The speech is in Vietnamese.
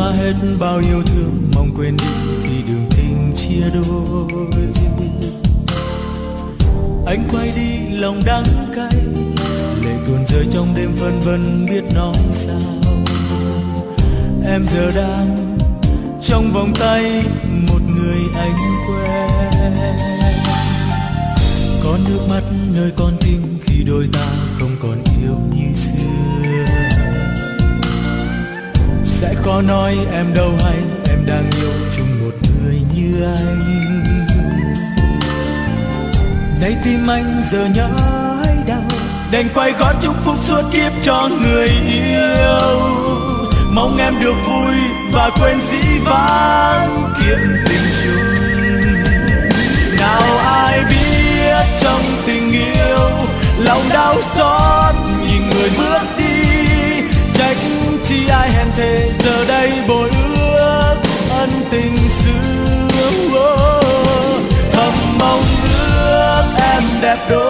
xóa hết bao yêu thương, mong quên đi khi đường tình chia đôi. Anh quay đi, lòng đắng cay lệ tuôn rơi trong đêm vân vân biết nói sao. Em giờ đang trong vòng tay một người anh quen. Có nước mắt nơi con tim khi đôi ta không còn yêu như xưa. Có nói em đâu hay, em đang yêu chung một người như anh. Nay tim anh giờ nhớ đau đành quay gót chúc phúc suốt kiếp cho người yêu. Mong em được vui và quên dĩ vãng kiếp tình chung nào ai biết trong tình yêu, lòng đau xót, nhìn người bước thề giờ đây bồi ước ân tình xưa oh, oh, thầm mong ước em đẹp đôi.